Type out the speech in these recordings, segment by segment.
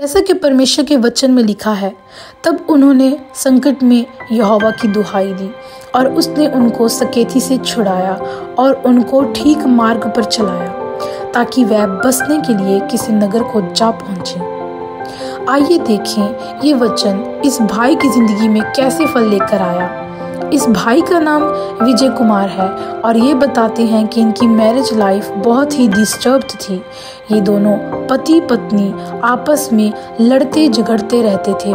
जैसा कि परमेश्वर के वचन में लिखा है, तब उन्होंने संकट में यहोवा की दुहाई दी और उसने उनको सकेती से छुड़ाया और उनको ठीक मार्ग पर चलाया, ताकि वह बसने के लिए किसी नगर को जा पहुँचे। आइए देखें ये वचन इस भाई की ज़िंदगी में कैसे फल लेकर आया। इस भाई का नाम विजय कुमार है और ये बताते हैं कि इनकी मैरिज लाइफ बहुत ही डिस्टर्ब्ड थी। ये दोनों पति पत्नी आपस में लड़ते झगड़ते रहते थे।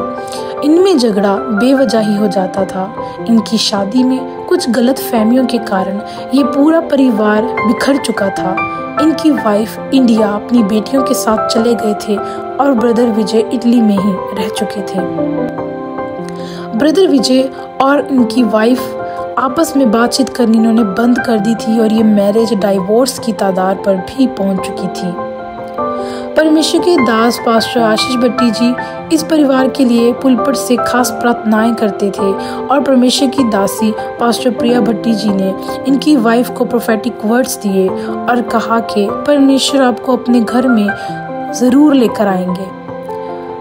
इनमें झगड़ा बेवजह ही हो जाता था। इनकी शादी में कुछ गलत फहमियों के कारण ये पूरा परिवार बिखर चुका था। इनकी वाइफ इंडिया अपनी बेटियों के साथ चले गए थे और ब्रदर विजय इटली में ही रह चुके थे। ब्रदर विजय और इनकी वाइफ आपस में बातचीत करनी इन्होंने बंद कर दी थी और ये मैरिज डाइवोर्स की तादाद पर भी पहुँच चुकी थी। परमेश्वर के दास पास्टर आशीष भट्टी जी इस परिवार के लिए पुलपट से खास प्रार्थनाएँ करते थे और परमेश्वर की दासी पास्टर प्रिया भट्टी जी ने इनकी वाइफ को प्रोफेटिक वर्ड्स दिए और कहा कि परमेश्वर आपको अपने घर में ज़रूर लेकर आएँगे।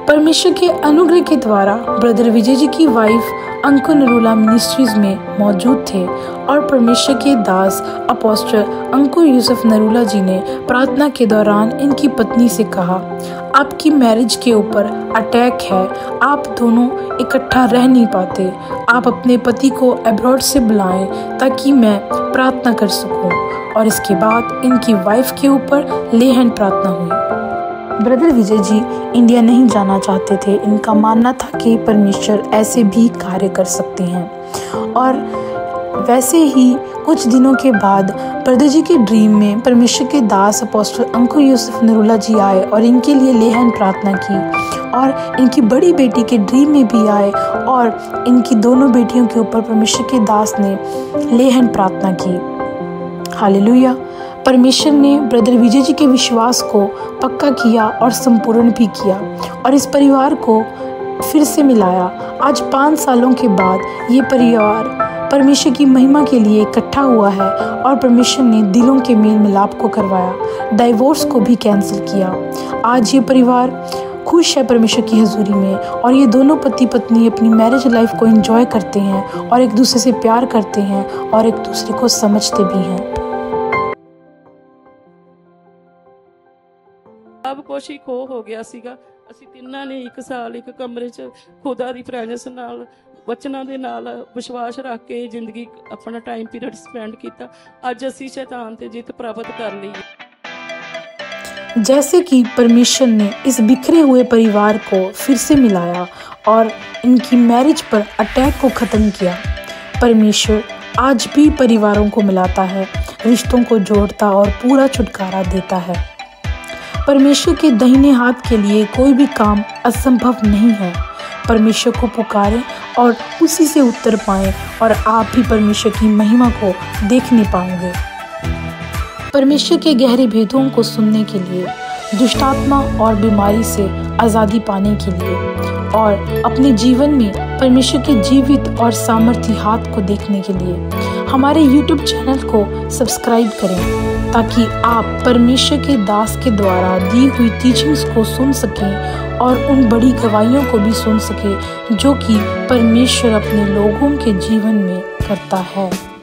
परमेश्वर के अनुग्रह के द्वारा ब्रदर विजय जी की वाइफ अंकु नरूला मिनिस्ट्रीज में मौजूद थे और परमेश्वर के दास अपोस्टर अंकु यूसुफ नरूला जी ने प्रार्थना के दौरान इनकी पत्नी से कहा, आपकी मैरिज के ऊपर अटैक है। आप दोनों इकट्ठा रह नहीं पाते। आप अपने पति को अब्रॉड से बुलाएँ ताकि मैं प्रार्थना कर सकूँ। और इसके बाद इनकी वाइफ के ऊपर लेहन प्रार्थना हुई। ब्रदर विजय जी, इंडिया नहीं जाना चाहते थे। इनका मानना था कि परमेश्वर ऐसे भी कार्य कर सकते हैं। और वैसे ही कुछ दिनों के बाद ब्रदर जी के ड्रीम में परमेश्वर के दास अपोस्टर अंकुर यूसुफ नरूला जी आए और इनके लिए लेहन प्रार्थना की। और इनकी बड़ी बेटी के ड्रीम में भी आए और इनकी दोनों बेटियों के ऊपर परमेश्वर के दास ने लेहन प्रार्थना की। हालेलुया। परमेश्वर ने ब्रदर विजय जी के विश्वास को पक्का किया और संपूर्ण भी किया और इस परिवार को फिर से मिलाया। आज पाँच सालों के बाद ये परिवार परमेश्वर की महिमा के लिए इकट्ठा हुआ है और परमेश्वर ने दिलों के मेल मिलाप को करवाया डाइवोर्स को भी कैंसिल किया। आज ये परिवार खुश है परमेश्वर की हजूरी में और ये दोनों पति पत्नी अपनी मैरिज लाइफ को एंजॉय करते हैं और एक दूसरे से प्यार करते हैं और एक दूसरे को समझते भी हैं। ਸਭ ਕੁਝ ਹੀ ਖੋ ਹੋ ਗਿਆ ਸੀਗਾ ਅਸੀਂ ਤਿੰਨਾਂ ਨੇ ਇੱਕ ਸਾਲ ਇੱਕ ਕਮਰੇ 'ਚ ਖੁਦਾ ਦੀ ਪ੍ਰੈਜ਼ੈਂਸ ਨਾਲ ਵਚਨਾਂ ਦੇ ਨਾਲ ਵਿਸ਼ਵਾਸ ਰੱਖ ਕੇ ਜ਼ਿੰਦਗੀ ਆਪਣਾ ਟਾਈਮ ਪੀਰੀਅਡ ਸਪੈਂਡ ਕੀਤਾ ਅੱਜ ਅਸੀਂ ਸ਼ੈਤਾਨ ਤੇ ਜਿੱਤ ਪ੍ਰਾਪਤ ਕਰ ਲਈ जैसे कि परमेश्वर ने इस बिखरे हुए परिवार को फिर से मिलाया और इनकी मैरिज पर अटैक को ख़त्म किया परमेश्वर आज भी परिवारों को मिलाता है रिश्तों को जोड़ता और पूरा छुटकारा देता है परमेश्वर के दहीने हाथ के लिए कोई भी काम असंभव नहीं है। परमेश्वर को पुकारें और उसी से उत्तर पाएँ और आप भी परमेश्वर की महिमा को देखने पाएँगे परमेश्वर के गहरे भेदों को सुनने के लिए, दुष्टात्मा और बीमारी से आज़ादी पाने के लिए और अपने जीवन में परमेश्वर के जीवित और सामर्थ्य हाथ को देखने के लिए हमारे YouTube चैनल को सब्सक्राइब करें, ताकि आप परमेश्वर के दास के द्वारा दी हुई टीचिंग्स को सुन सकें और उन बड़ी गवाहियों को भी सुन सकें, जो कि परमेश्वर अपने लोगों के जीवन में करता है।